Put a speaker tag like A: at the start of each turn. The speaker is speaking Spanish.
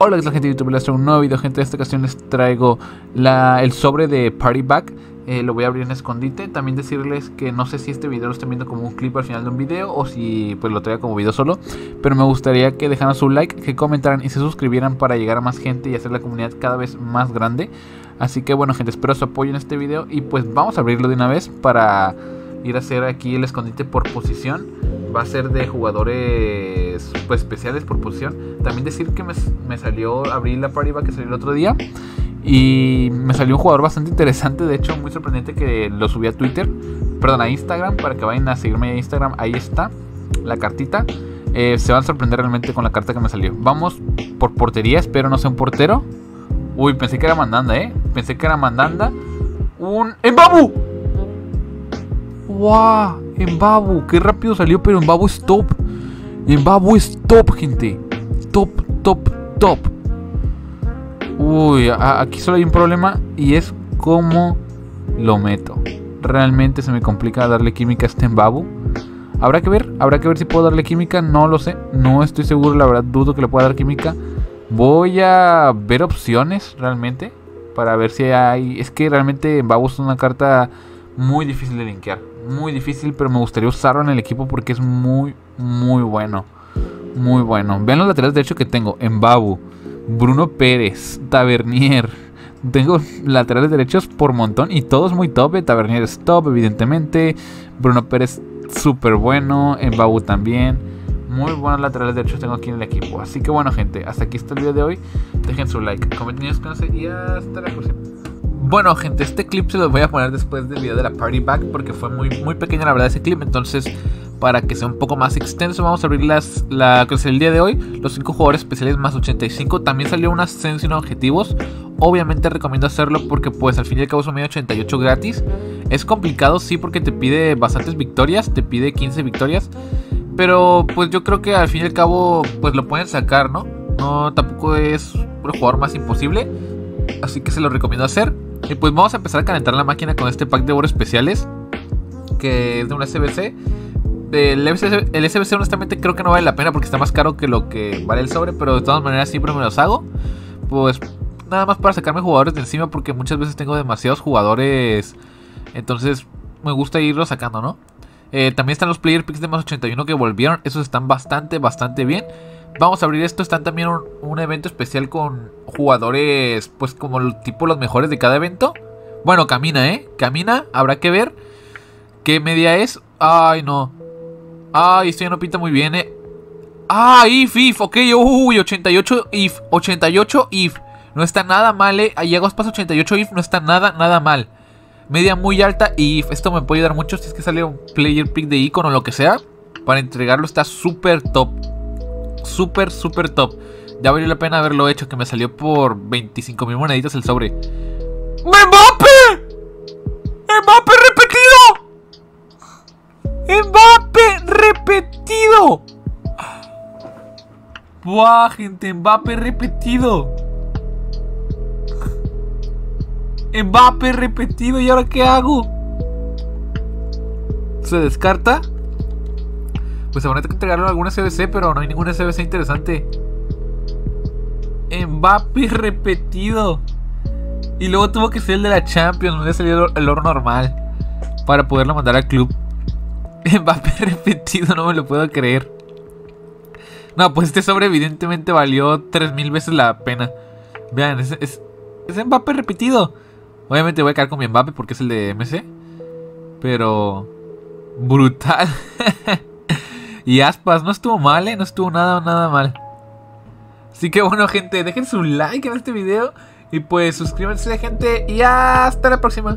A: Hola, ¿qué tal gente de YouTube? Les traigo un nuevo video, gente. En esta ocasión les traigo la, el sobre de Party Back. Eh, lo voy a abrir en escondite. También decirles que no sé si este video lo están viendo como un clip al final de un video o si pues lo traiga como video solo. Pero me gustaría que dejaran su like, que comentaran y se suscribieran para llegar a más gente y hacer la comunidad cada vez más grande. Así que bueno, gente, espero su apoyo en este video y pues vamos a abrirlo de una vez para ir a hacer aquí el escondite por posición. Va a ser de jugadores pues, especiales por posición. También decir que me, salió, abrí la party que salió el otro día. Y me salió un jugador bastante interesante, de hecho muy sorprendente que lo subí a Twitter, perdón, a Instagram, para que vayan a seguirme a Instagram, ahí está la cartita. Eh, se van a sorprender realmente con la carta que me salió. Vamos por portería, espero no sea un portero. Uy, pensé que era Mandanda, eh. Pensé que era Mandanda. Un... ¡Embabu! ¡Wow! Embabu, qué rápido salió, pero Embabu es Embabu es top, gente. Top, top, top. Uy, aquí solo hay un problema y es cómo lo meto. Realmente se me complica darle química a este Embabu. Habrá que ver, habrá que ver si puedo darle química, no lo sé, no estoy seguro, la verdad dudo que le pueda dar química. Voy a ver opciones realmente para ver si hay... Es que realmente Embabu es una carta muy difícil de linkear, muy difícil, pero me gustaría usarlo en el equipo porque es muy, muy bueno. Muy bueno. Vean los laterales de hecho que tengo. Embabu, Bruno Pérez, Tavernier. Tengo laterales derechos por montón y todos muy top. Tavernier es top, evidentemente. Bruno Pérez, súper bueno. Embabu también. Muy buenos laterales derechos tengo aquí en el equipo. Así que bueno, gente, hasta aquí está el video de hoy. Dejen su like, comenten y y hasta la próxima. Bueno, gente, este clip se lo voy a poner después del video de la Party Back porque fue muy, muy pequeña la verdad ese clip. Entonces, para que sea un poco más extenso, vamos a abrir las, la que es el día de hoy. Los 5 jugadores especiales más 85. También salió una ascensión objetivos. Obviamente recomiendo hacerlo porque pues al fin y al cabo son medio 88 gratis. Es complicado, sí, porque te pide bastantes victorias. Te pide 15 victorias. Pero pues yo creo que al fin y al cabo pues lo pueden sacar, ¿no? No, tampoco es el jugador más imposible. Así que se lo recomiendo hacer. Y pues vamos a empezar a calentar la máquina con este pack de oro especiales. Que es de un SBC. El SBC, honestamente creo que no vale la pena porque está más caro que lo que vale el sobre. Pero de todas maneras siempre me los hago. Pues nada más para sacarme jugadores de encima porque muchas veces tengo demasiados jugadores. Entonces me gusta irlos sacando, ¿no? Eh, también están los player picks de más 81 que volvieron. Esos están bastante, bastante bien. Vamos a abrir esto. Están también un, evento especial con jugadores, pues como tipo los mejores de cada evento. Bueno, camina, ¿eh? Camina. Habrá que ver qué media es. Ay, no. Ay, esto ya no pinta muy bien, ¿eh? Ah, if, if. Ok, uy, 88 if. 88 if. No está nada mal, ¿eh? Hago paso 88 if. No está nada, nada mal. Media muy alta y esto me puede ayudar mucho si es que sale un player pick de icono o lo que sea. Para entregarlo está súper top súper, súper top. Ya valió la pena haberlo hecho, que me salió por 25 mil moneditas el sobre. ¡Mbappé! ¡Mbappé repetido! ¡Mbappé repetido! ¡Buah, gente! ¡Mbappé repetido! ¡Mbappé repetido! ¿Y ahora qué hago? ¿Se descarta? Pues van a entregarlo a alguna CBC, pero no hay ninguna CBC interesante. Mbappé repetido. Y luego tuvo que ser el de la Champions, donde salió el oro normal. Para poderlo mandar al club. Mbappé repetido, no me lo puedo creer. No, pues este sobre evidentemente valió 3000 veces la pena. Vean, es, es, es Mbappé repetido. Obviamente voy a quedar con mi Mbappé porque es el de MC. Pero... Brutal. Y aspas, no estuvo mal, ¿eh? No estuvo nada, nada mal. Así que bueno, gente, dejen su like en este video. Y pues suscríbanse, gente. Y hasta la próxima.